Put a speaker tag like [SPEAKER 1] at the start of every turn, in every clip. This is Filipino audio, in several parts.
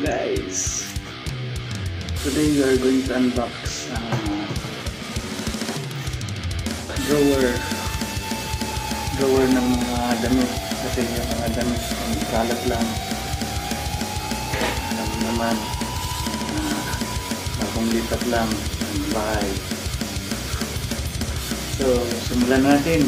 [SPEAKER 1] guys! Today we are going to unbox uh, drawer drawer ng mga damit. Kasi yung mga damit ang kalat lang. Alam naman uh, bagong lipat lang ang bahay. So simulan natin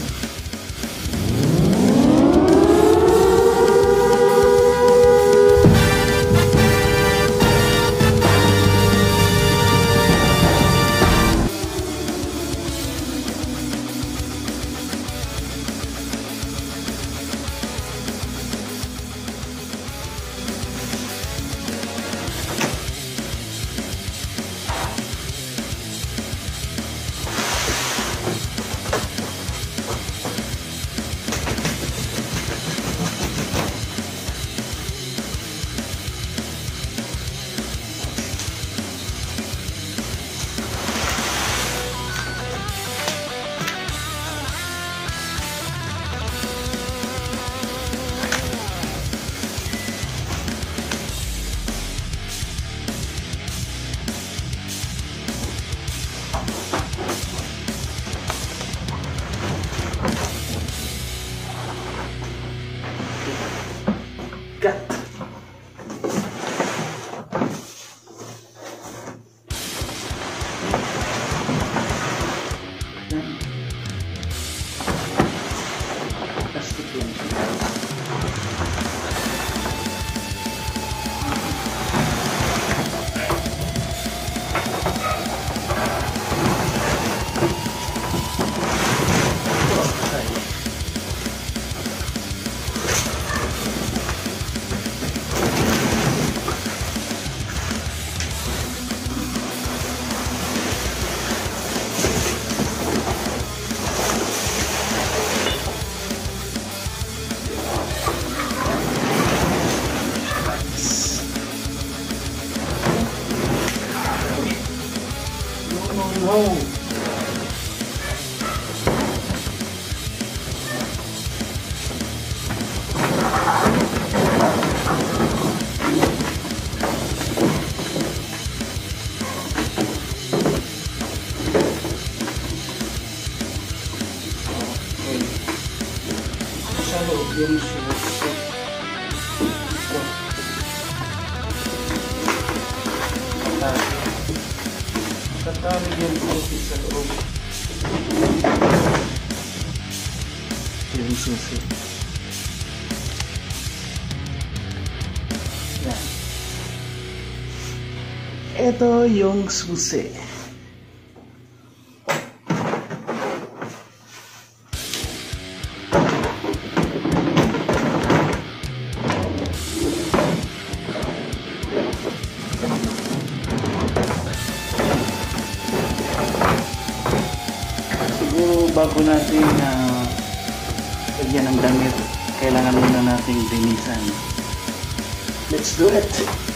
[SPEAKER 1] susi. Yan. Ito yung susi. Bago natin na lagyan ng damit, kailangan muna nating linisan. Let's do it!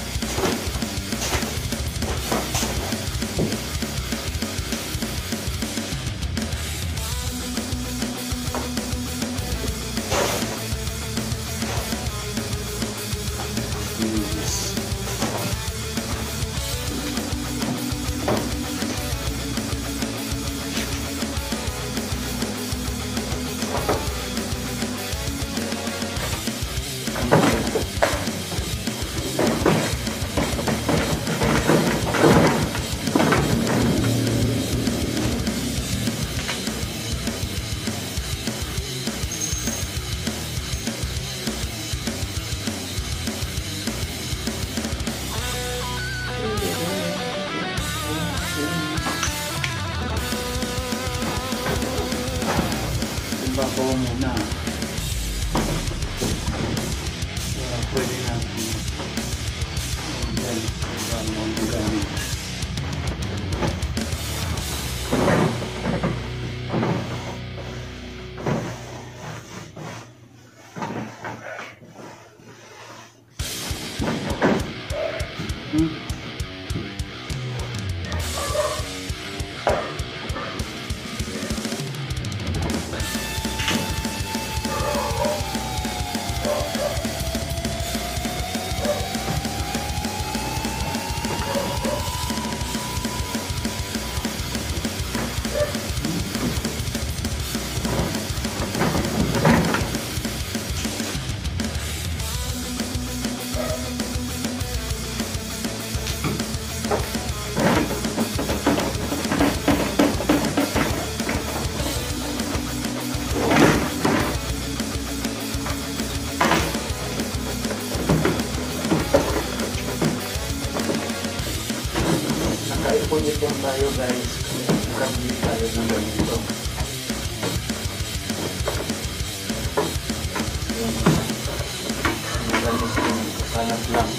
[SPEAKER 1] Kalat lang.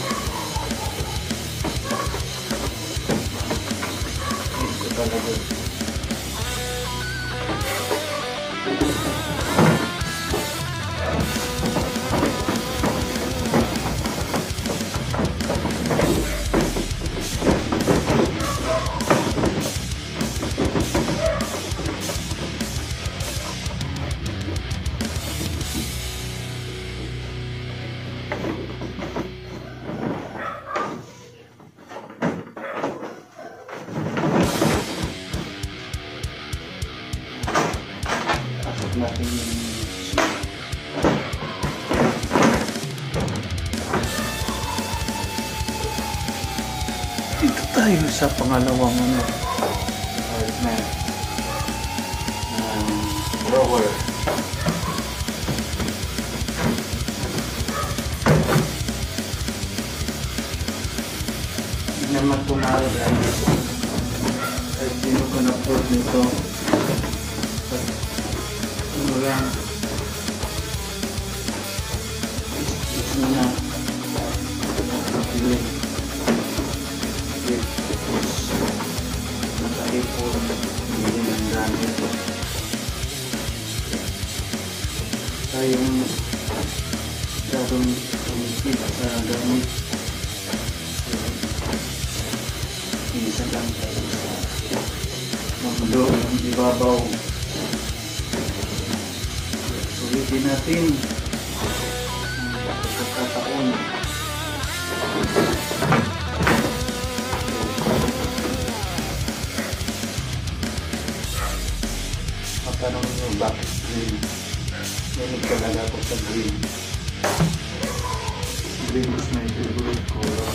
[SPEAKER 1] Ito talaga. Tayo sa pangalawang ano. Um. Hindi naman tumalo guys. Kahit sino ko na-upload nito. Ano Sulitin natin ang pagkakataon. Magtanong nyo bakit green? Mahilig talaga ako sa green. Green is my favorite color.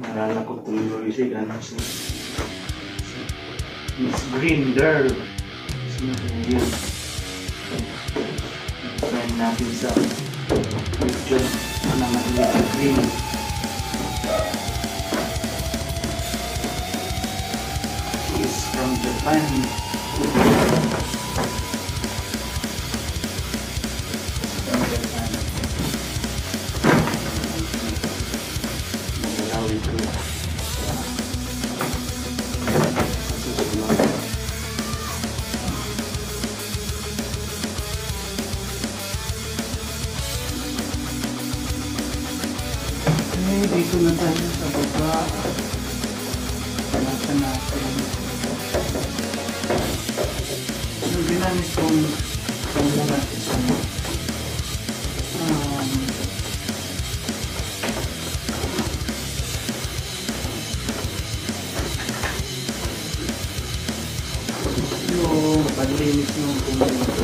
[SPEAKER 1] Naalala ko tuloy si ano si Green Girl. Sino yun? Friend natin sa picture na mahilig sa green. She from Japan. Dito na tayo sa baba. Nasa natin. Ano ginamit kong kung natin sa um, yung paglinis ng kumulito.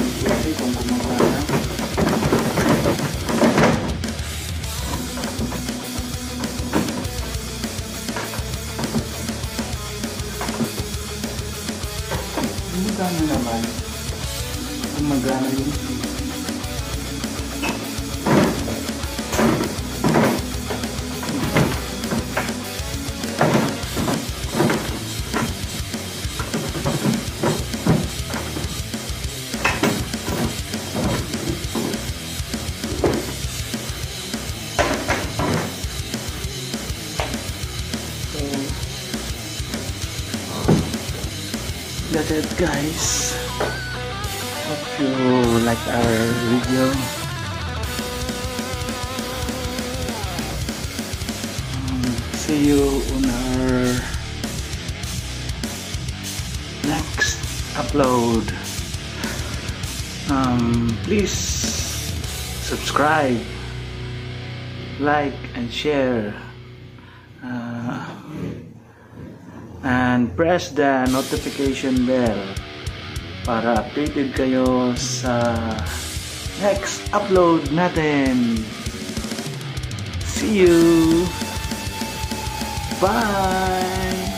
[SPEAKER 1] Kasi kung gumagana. Gumagana naman. Gumagana yung guys. Hope you like our video. Um, see you on our next upload. Um, please subscribe, like, and share. And press the notification bell para updated kayo sa next upload natin. See you! Bye!